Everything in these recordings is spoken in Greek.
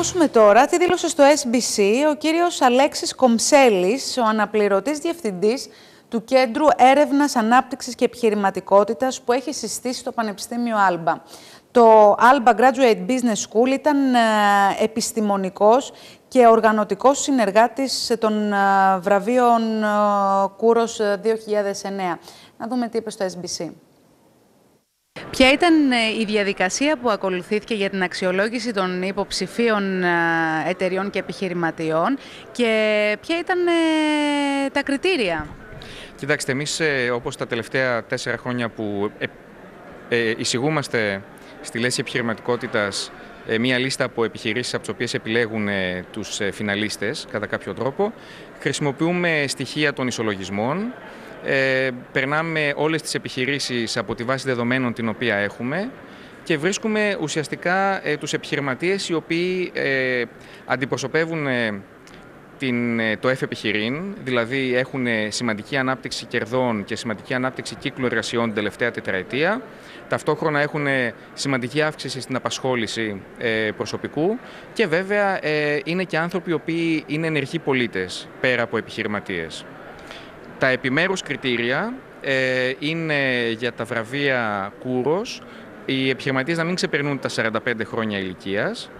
ακούσουμε τώρα τι δήλωσε στο SBC ο κύριος Αλέξης Κομψέλης, ο αναπληρωτής διευθυντής του Κέντρου Έρευνας, Ανάπτυξης και Επιχειρηματικότητας που έχει συστήσει το Πανεπιστήμιο Άλμπα. Το Alba Graduate Business School ήταν ε, επιστημονικός και οργανωτικός συνεργάτης των ε, βραβείων ε, Κούρος 2009. Να δούμε τι είπε στο SBC. Ποια ήταν η διαδικασία που ακολουθήθηκε για την αξιολόγηση των υποψηφίων εταιριών και επιχειρηματιών και ποια ήταν τα κριτήρια; Κοιτάξτε, εμείς όπως τα τελευταία τέσσερα χρόνια που εισηγούμαστε στη λέση επιχειρηματικότητας ε, μία λίστα από επιχειρήσεις από τις οποίες επιλέγουν ε, τους ε, φιναλίστες κατά κάποιο τρόπο. Χρησιμοποιούμε στοιχεία των ισολογισμών, περνάμε όλες τις επιχειρήσεις από τη βάση δεδομένων την οποία έχουμε και βρίσκουμε ουσιαστικά τους επιχειρηματίες οι οποίοι αντιπροσωπεύουν την, ε, το F επιχειρήν, δηλαδή έχουν σημαντική ανάπτυξη κερδών και σημαντική ανάπτυξη κύκλου εργασιών την τελευταία τετραετία. Ταυτόχρονα έχουν σημαντική αύξηση στην απασχόληση ε, προσωπικού και βέβαια ε, είναι και άνθρωποι οι οποίοι είναι ενεργοί πολίτες πέρα από επιχειρηματίες. Τα επιμέρους κριτήρια είναι για τα βραβεία Κούρος οι επιχειρηματίες να μην ξεπερνούν τα 45 χρόνια ηλικίας,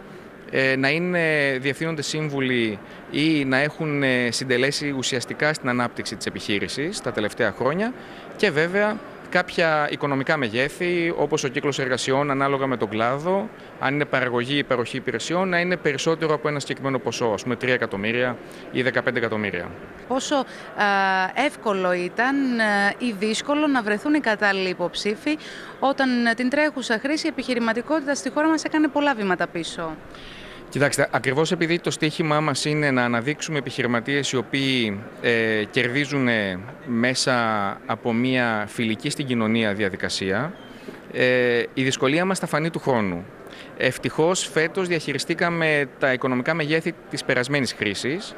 ε, να είναι διευθύνοντες σύμβουλοι ή να έχουν ε, συντελέσει ουσιαστικά στην ανάπτυξη της επιχείρησης τα τελευταία χρόνια και βέβαια κάποια οικονομικά μεγέθη, όπως ο κύκλος εργασιών ανάλογα με τον κλάδο, αν είναι παραγωγή ή παροχή υπηρεσιών, να είναι περισσότερο από ένα συγκεκριμένο ποσό, ας πούμε 3 εκατομμύρια ή 15 εκατομμύρια. Πόσο εύκολο ήταν ή δύσκολο να βρεθούν οι κατάλληλοι υποψήφοι όταν την τρέχουσα χρήση η επιχειρηματικότητα στη χώρα μας έκανε πολλά βήματα πίσω; Κοιτάξτε, ακριβώς επειδή το στίχημά μας είναι να αναδείξουμε επιχειρηματίες οι οποίοι ε, κερδίζουν μέσα από μια φιλική στην κοινωνία διαδικασία, ε, η δυσκολία μας θα φανεί του χρόνου. Ευτυχώς φέτος διαχειριστήκαμε τα οικονομικά μεγέθη της περασμένης χρήσης.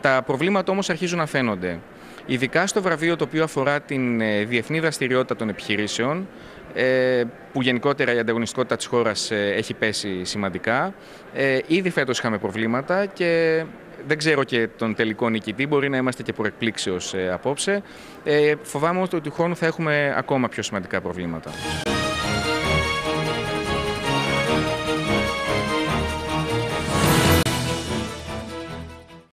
Τα προβλήματα όμως αρχίζουν να φαίνονται. Ειδικά στο βραβείο το οποίο αφορά την ε, διεθνή δραστηριότητα των επιχειρήσεων, ε, που γενικότερα η ανταγωνιστικότητα της χώρας ε, έχει πέσει σημαντικά. Ήδη φέτος είχαμε προβλήματα και δεν ξέρω και τον τελικό νικητή, μπορεί να είμαστε και προεκπλήξεως απόψε. Φοβάμαι ότι του χρόνου θα έχουμε ακόμα πιο σημαντικά προβλήματα.